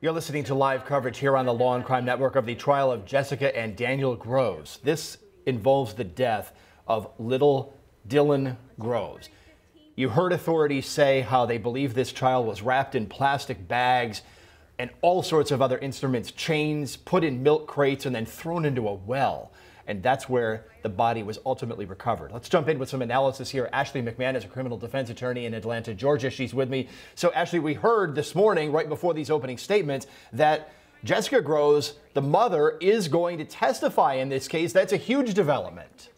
You're listening to live coverage here on the Law and Crime Network of the trial of Jessica and Daniel Groves. This involves the death of little Dylan Groves. You heard authorities say how they believe this child was wrapped in plastic bags and all sorts of other instruments, chains, put in milk crates, and then thrown into a well. And that's where the body was ultimately recovered. Let's jump in with some analysis here. Ashley McMahan is a criminal defense attorney in Atlanta, Georgia. She's with me. So, Ashley, we heard this morning, right before these opening statements, that Jessica Groves, the mother, is going to testify in this case. That's a huge development.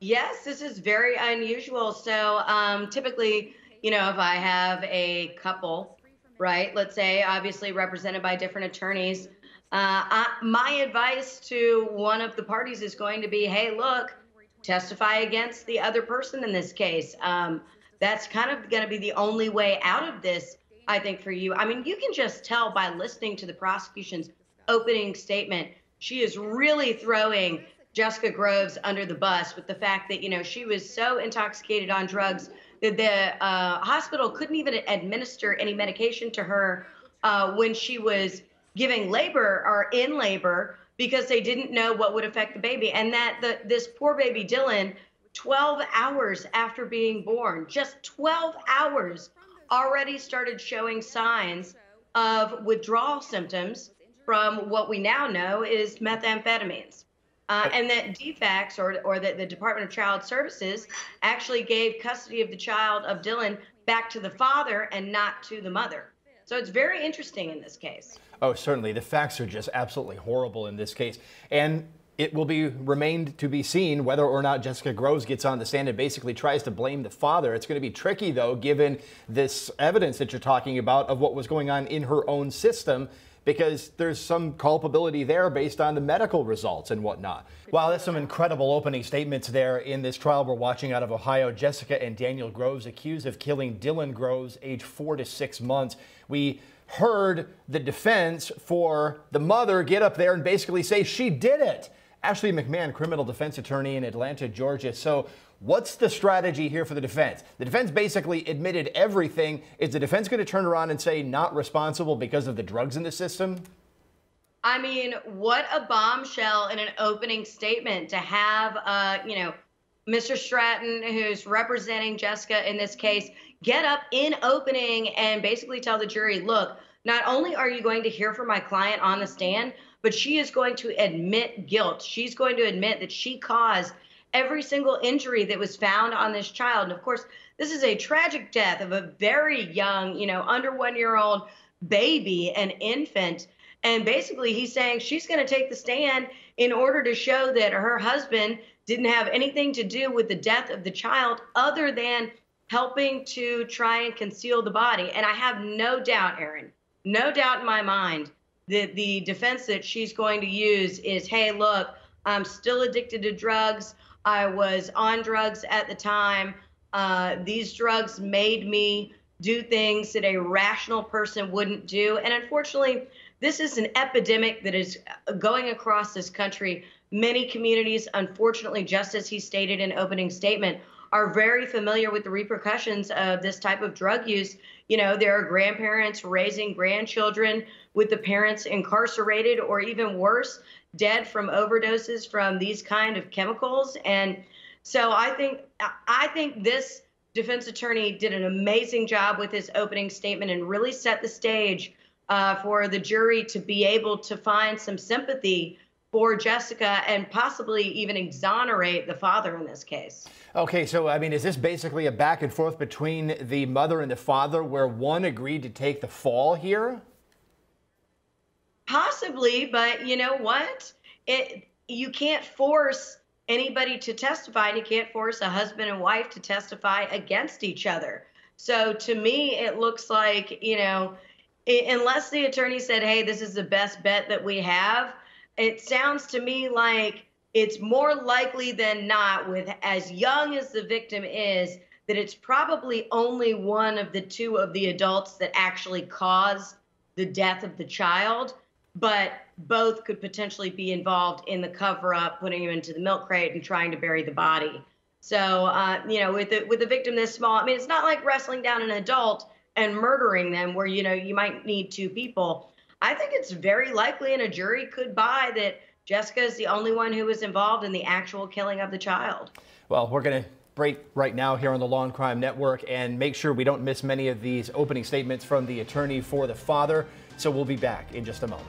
Yes, this is very unusual. So, um, typically, you know, if I have a couple, right, let's say obviously represented by different attorneys, I, my advice to one of the parties is going to be hey, look, testify against the other person in this case. Um, that's kind of going to be the only way out of this, I think, for you. I mean, you can just tell by listening to the prosecution's opening statement. She is really throwing Jessica Groves under the bus with the fact that, you know, she was so intoxicated on drugs that the uh, hospital couldn't even administer any medication to her uh, when she was giving labor or in labor because they didn't know what would affect the baby. And that the, this poor baby Dylan, 12 hours after being born, just 12 hours, already started showing signs of withdrawal symptoms from what we now know is methamphetamines. Uh, and that DFACS or, or that the Department of Child Services actually gave custody of the child of Dylan back to the father and not to the mother. So it's very interesting in this case. Oh, certainly. The facts are just absolutely horrible in this case. And it will be remained to be seen whether or not Jessica Groves gets on the stand and basically tries to blame the father. It's going to be tricky, though, given this evidence that you're talking about of what was going on in her own system because there's some culpability there based on the medical results and whatnot. Wow, there's some incredible opening statements there in this trial we're watching out of Ohio. Jessica and Daniel Groves accused of killing Dylan Groves, age four to six months. We heard the defense for the mother get up there and basically say she did it. Ashley McMahan, criminal defense attorney in Atlanta, Georgia. So, what's the strategy here for the defense? The defense basically admitted everything. Is the defense going to turn around and say not responsible because of the drugs in the system? I mean, what a bombshell in an opening statement to have, uh, you know, Mr. Stratton, who's representing Jessica in this case, get up in opening and basically tell the jury, look, not only are you going to hear from my client on the stand, but she is going to admit guilt. She's going to admit that she caused every single injury that was found on this child. And of course, this is a tragic death of a very young, you know, under one year old baby, an infant. And basically, he's saying she's going to take the stand in order to show that her husband didn't have anything to do with the death of the child other than helping to try and conceal the body. And I have no doubt, Aaron, no doubt in my mind that the defense that she's going to use is hey, look, I'm still addicted to drugs. I was on drugs at the time. Uh, these drugs made me do things that a rational person wouldn't do. And unfortunately, this is an epidemic that is going across this country. Many communities, unfortunately, just as he stated in opening statement, are very familiar with the repercussions of this type of drug use. You know, there are grandparents raising grandchildren with the parents incarcerated or even worse, dead from overdoses from these kind of chemicals. And so I think I think this defense attorney did an amazing job with his opening statement and really set the stage uh, for the jury to be able to find some sympathy for Jessica and possibly even exonerate the father in this case. Okay, so I mean, is this basically a back and forth between the mother and the father where one agreed to take the fall here? Possibly, but you know what? It you can't force anybody to testify and you can't force a husband and wife to testify against each other. So to me, it looks like, you know, unless the attorney said, hey, this is the best bet that we have, it sounds to me like it's more likely than not, with as young as the victim is, that it's probably only one of the two of the adults that actually caused the death of the child, but both could potentially be involved in the cover up, putting him into the milk crate and trying to bury the body. So, uh, you know, with the, with a victim this small, I mean, it's not like wrestling down an adult and murdering them where you know you might need two people. I think it's very likely, and a jury could buy that Jessica is the only one who was involved in the actual killing of the child. Well, we're going to break right now here on the Law and Crime Network and make sure we don't miss many of these opening statements from the attorney for the father. So we'll be back in just a moment.